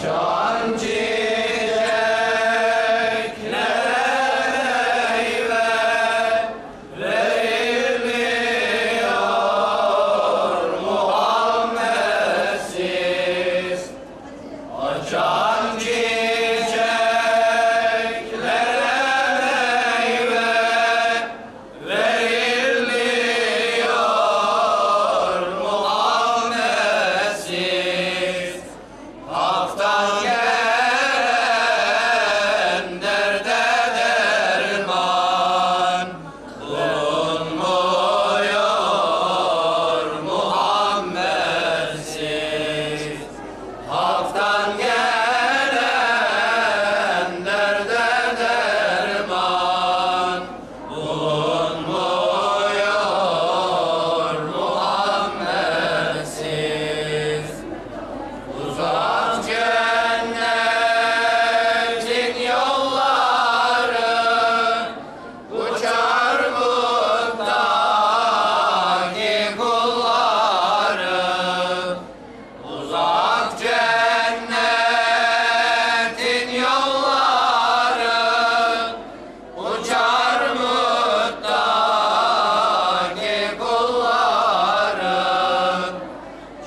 雪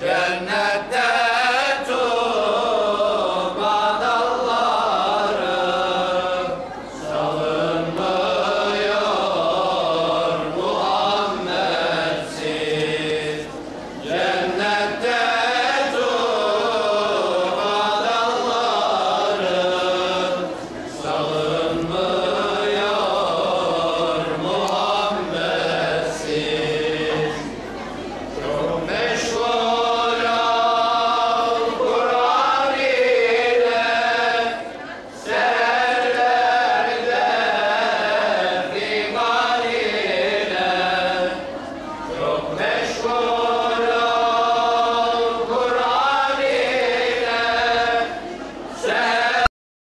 Yeah.